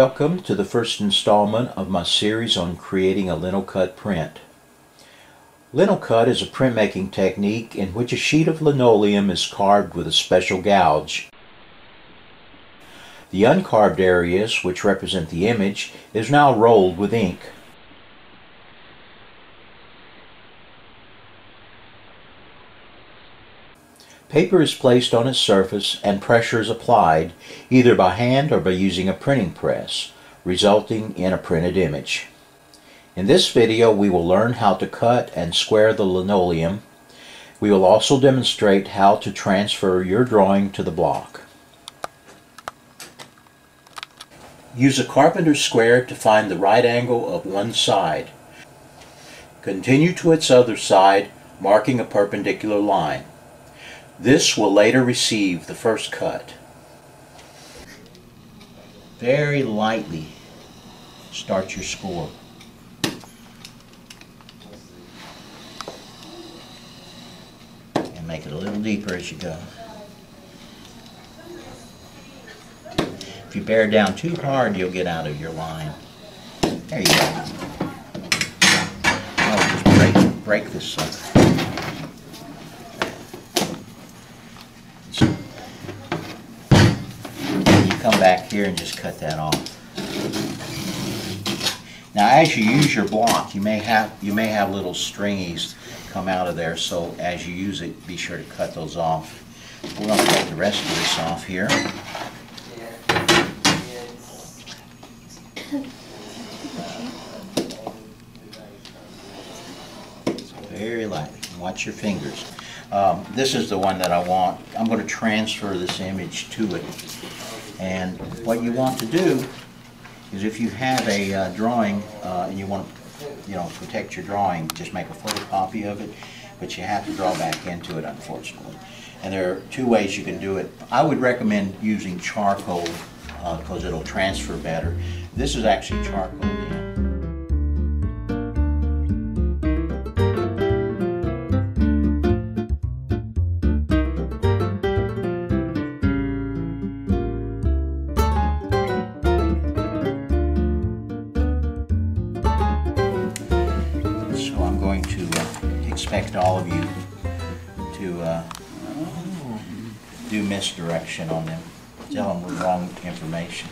Welcome to the first installment of my series on creating a linocut print. Linocut is a printmaking technique in which a sheet of linoleum is carved with a special gouge. The uncarved areas, which represent the image, is now rolled with ink. Paper is placed on its surface and pressure is applied either by hand or by using a printing press, resulting in a printed image. In this video we will learn how to cut and square the linoleum. We will also demonstrate how to transfer your drawing to the block. Use a carpenter's square to find the right angle of one side. Continue to its other side, marking a perpendicular line. This will later receive the first cut. Very lightly start your score. And make it a little deeper as you go. If you bear down too hard, you'll get out of your line. There you go. Oh, just break, break this sucker. come back here and just cut that off. Now as you use your block, you may have you may have little stringies come out of there, so as you use it, be sure to cut those off. We're going to cut the rest of this off here. very lightly. Watch your fingers. Um, this is the one that I want. I'm going to transfer this image to it. And what you want to do is if you have a uh, drawing uh, and you want to you know, protect your drawing, just make a photocopy of it, but you have to draw back into it, unfortunately. And there are two ways you can do it. I would recommend using charcoal because uh, it'll transfer better. This is actually charcoal expect all of you to uh, do misdirection on them, tell them the wrong information.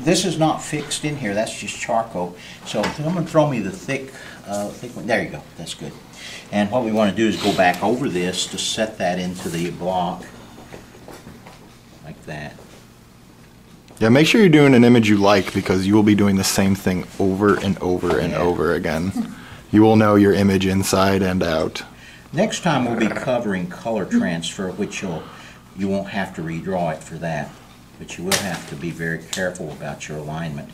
This is not fixed in here, that's just charcoal. So someone throw me the thick, uh, thick one. There you go, that's good. And what we want to do is go back over this to set that into the block, like that. Yeah, make sure you're doing an image you like because you will be doing the same thing over and over and yeah. over again. You will know your image inside and out. Next time we'll be covering color transfer, which you'll you won't have to redraw it for that, but you will have to be very careful about your alignment.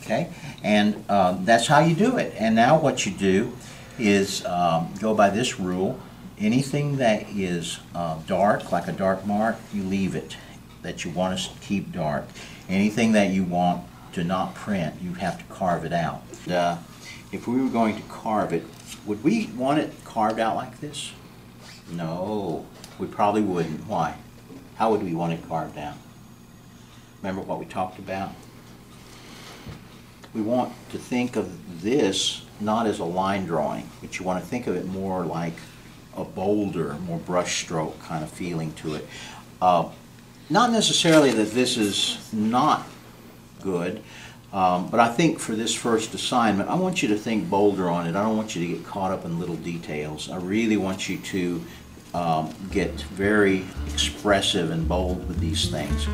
Okay, and um, that's how you do it. And now what you do is um, go by this rule. Anything that is uh, dark, like a dark mark, you leave it that you want to keep dark. Anything that you want to not print, you have to carve it out. Uh, if we were going to carve it, would we want it carved out like this? No, we probably wouldn't. Why? How would we want it carved out? Remember what we talked about? We want to think of this not as a line drawing, but you want to think of it more like a bolder, more brushstroke kind of feeling to it. Uh, not necessarily that this is not good, um, but I think for this first assignment, I want you to think bolder on it. I don't want you to get caught up in little details. I really want you to um, get very expressive and bold with these things.